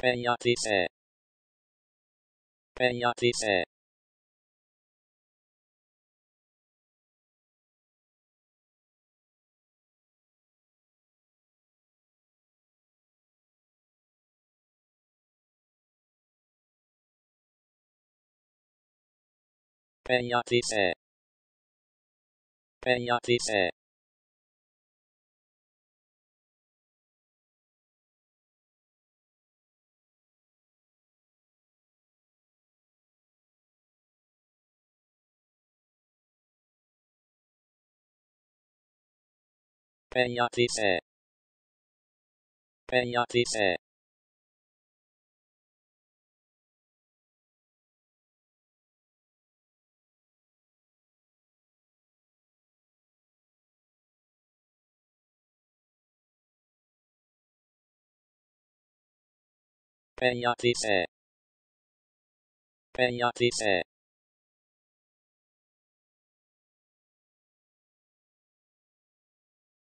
Peijatise. Peijatise. Peijatise. Peijatise. Peijatise. Peijatise. Peijatise. Peijatise.